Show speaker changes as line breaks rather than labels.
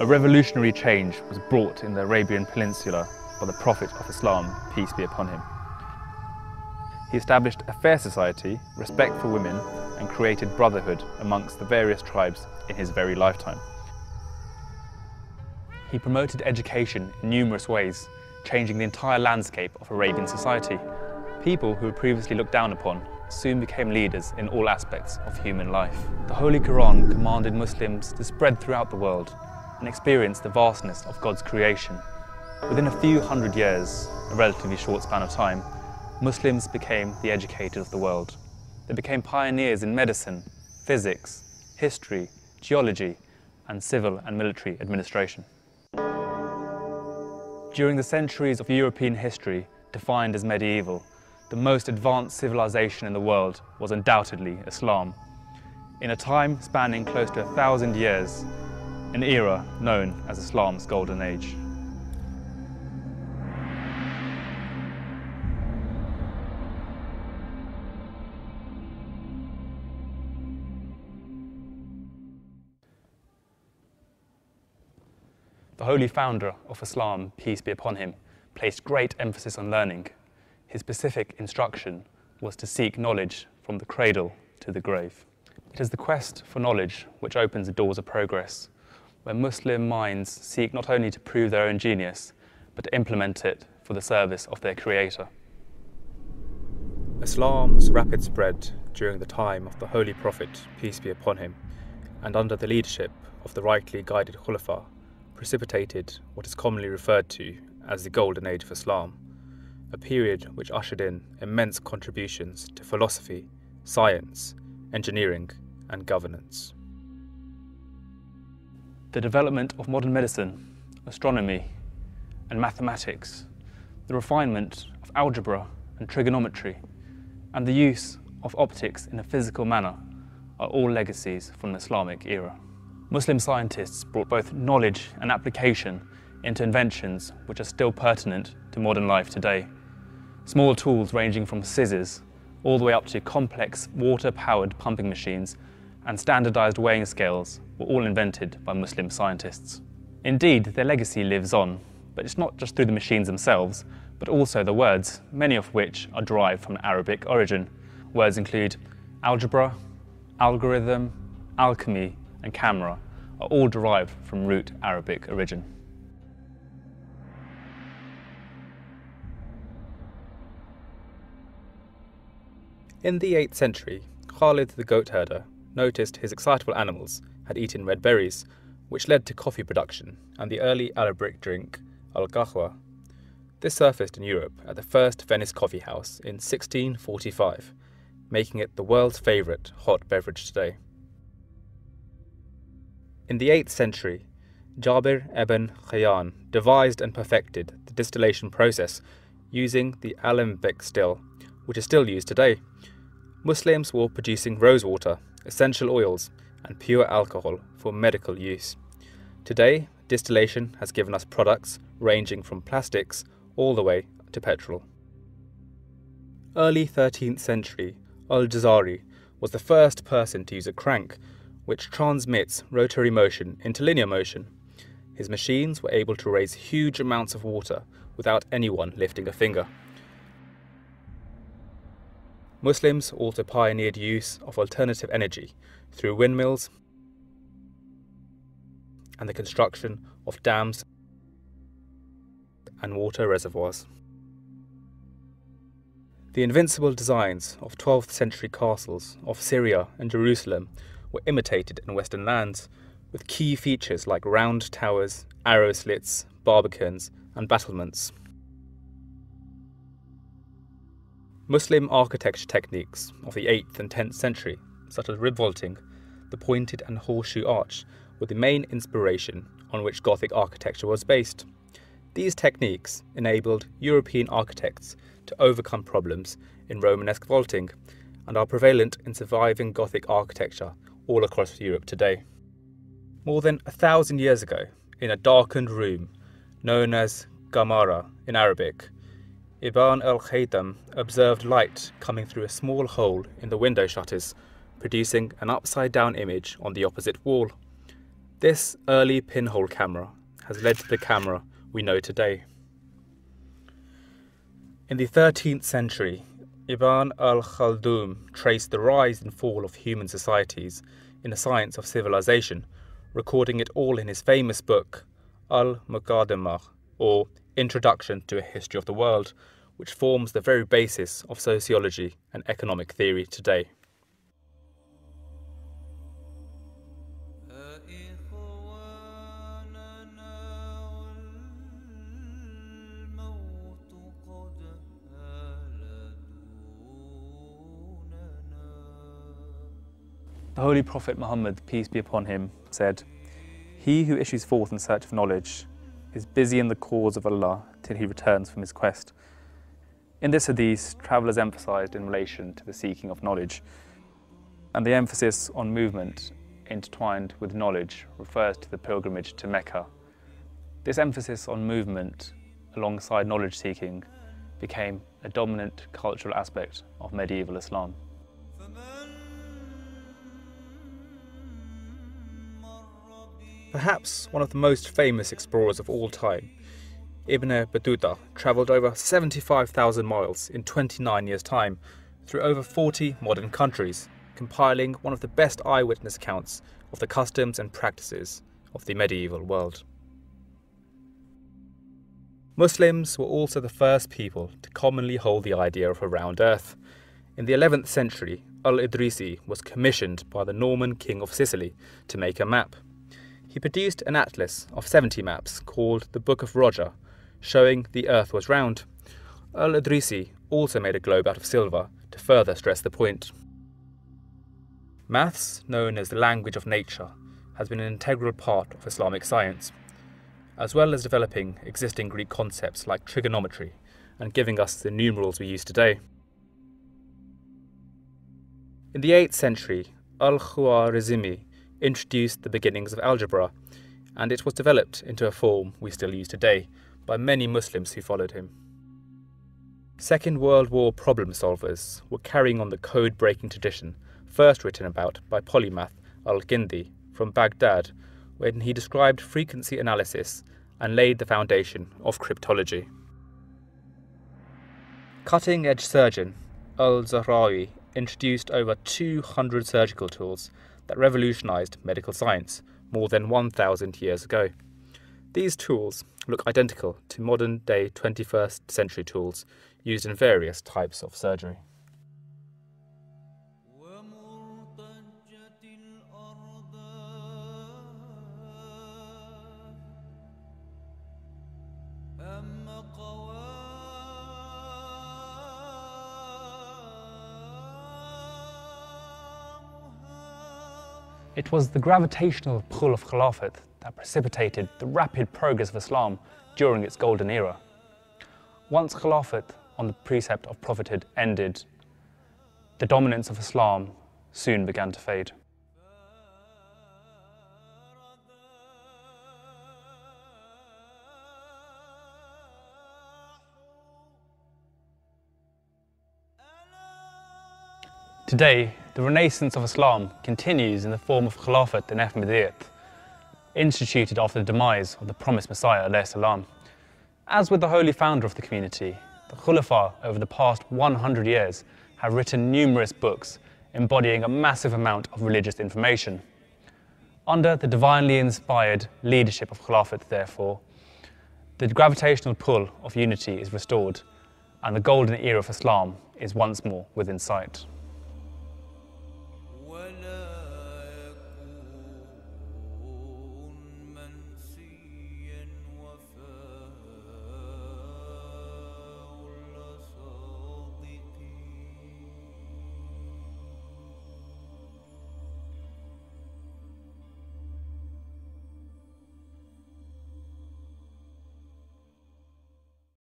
A revolutionary change was brought in the Arabian Peninsula by the Prophet of Islam, peace be upon him. He established a fair society, respect for women, and created brotherhood amongst the various tribes in his very lifetime. He promoted education in numerous ways, changing the entire landscape of Arabian society. People who were previously looked down upon soon became leaders in all aspects of human life. The Holy Quran commanded Muslims to spread throughout the world and experience the vastness of God's creation. Within a few hundred years, a relatively short span of time, Muslims became the educators of the world. They became pioneers in medicine, physics, history, geology, and civil and military administration. During the centuries of European history, defined as medieval, the most advanced civilization in the world was undoubtedly Islam. In a time spanning close to a thousand years, an era known as Islam's Golden Age. The holy founder of Islam, peace be upon him, placed great emphasis on learning. His specific instruction was to seek knowledge from the cradle to the grave. It is the quest for knowledge which opens the doors of progress, where Muslim minds seek not only to prove their own genius, but to implement it for the service of their Creator.
Islam's rapid spread during the time of the Holy Prophet, peace be upon him, and under the leadership of the rightly guided Khulafa, precipitated what is commonly referred to as the Golden Age of Islam, a period which ushered in immense contributions to philosophy, science, engineering, and governance.
The development of modern medicine, astronomy, and mathematics, the refinement of algebra and trigonometry, and the use of optics in a physical manner are all legacies from the Islamic era. Muslim scientists brought both knowledge and application into inventions which are still pertinent to modern life today. Small tools ranging from scissors all the way up to complex water-powered pumping machines and standardized weighing scales were all invented by Muslim scientists. Indeed, their legacy lives on, but it's not just through the machines themselves, but also the words, many of which are derived from Arabic origin. Words include algebra, algorithm, alchemy, and camera are all derived from root Arabic origin.
In the 8th century, Khalid the goat herder noticed his excitable animals had eaten red berries, which led to coffee production and the early Arabic drink al qahwa. This surfaced in Europe at the first Venice coffee house in 1645, making it the world's favourite hot beverage today. In the 8th century, Jabir ibn Hayyan devised and perfected the distillation process using the alembic still, which is still used today. Muslims were producing rosewater, essential oils, and pure alcohol for medical use. Today, distillation has given us products ranging from plastics all the way to petrol. Early 13th century, Al Jazari was the first person to use a crank which transmits rotary motion into linear motion. His machines were able to raise huge amounts of water without anyone lifting a finger. Muslims also pioneered use of alternative energy through windmills and the construction of dams and water reservoirs. The invincible designs of 12th century castles of Syria and Jerusalem were imitated in Western lands, with key features like round towers, arrow slits, barbicans, and battlements. Muslim architecture techniques of the 8th and 10th century, such as rib vaulting, the pointed and horseshoe arch, were the main inspiration on which Gothic architecture was based. These techniques enabled European architects to overcome problems in Romanesque vaulting and are prevalent in surviving Gothic architecture all across Europe today. More than a thousand years ago, in a darkened room known as qamara in Arabic, Ibn al Haytham observed light coming through a small hole in the window shutters, producing an upside down image on the opposite wall. This early pinhole camera has led to the camera we know today. In the 13th century, Ibn al Khaldun traced the rise and fall of human societies in the science of civilization, recording it all in his famous book, Al Muqaddimah, or Introduction to a History of the World, which forms the very basis of sociology and economic theory today.
The Holy Prophet Muhammad, peace be upon him, said, He who issues forth in search of knowledge is busy in the cause of Allah till he returns from his quest. In this hadith, travellers emphasised in relation to the seeking of knowledge, and the emphasis on movement intertwined with knowledge refers to the pilgrimage to Mecca. This emphasis on movement alongside knowledge seeking became a dominant cultural aspect of medieval Islam.
Perhaps one of the most famous explorers of all time, Ibn Battuta travelled over 75,000 miles in 29 years' time through over 40 modern countries, compiling one of the best eyewitness accounts of the customs and practices of the medieval world. Muslims were also the first people to commonly hold the idea of a round earth. In the 11th century, Al-Idrisi was commissioned by the Norman king of Sicily to make a map he produced an atlas of 70 maps called the Book of Roger, showing the Earth was round. Al Idrisi also made a globe out of silver to further stress the point. Maths, known as the language of nature, has been an integral part of Islamic science, as well as developing existing Greek concepts like trigonometry and giving us the numerals we use today. In the 8th century, Al Khwarizmi introduced the beginnings of algebra, and it was developed into a form we still use today by many Muslims who followed him. Second World War problem solvers were carrying on the code breaking tradition first written about by polymath Al Kindi from Baghdad when he described frequency analysis and laid the foundation of cryptology. Cutting edge surgeon Al Zahrawi introduced over 200 surgical tools that revolutionized medical science more than 1,000 years ago. These tools look identical to modern day 21st century tools used in various types of surgery.
It was the gravitational pull of Khilafat that precipitated the rapid progress of Islam during its golden era. Once Khilafat on the precept of prophethood ended, the dominance of Islam soon began to fade. Today, the renaissance of Islam continues in the form of Khilafat and Ahmadiyyat, instituted after the demise of the promised Messiah salam. As with the holy founder of the community, the Khulafa over the past 100 years have written numerous books embodying a massive amount of religious information. Under the divinely inspired leadership of Khilafat, therefore, the gravitational pull of unity is restored and the golden era of Islam is once more within sight.